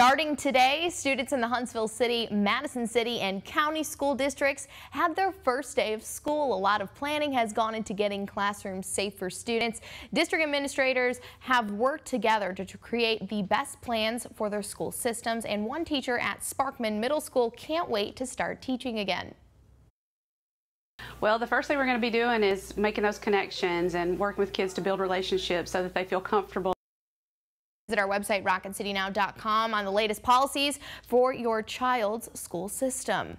Starting today, students in the Huntsville City, Madison City, and County school districts had their first day of school. A lot of planning has gone into getting classrooms safe for students. District administrators have worked together to, to create the best plans for their school systems, and one teacher at Sparkman Middle School can't wait to start teaching again. Well, the first thing we're going to be doing is making those connections and working with kids to build relationships so that they feel comfortable. Visit our website, rocketcitynow.com, on the latest policies for your child's school system.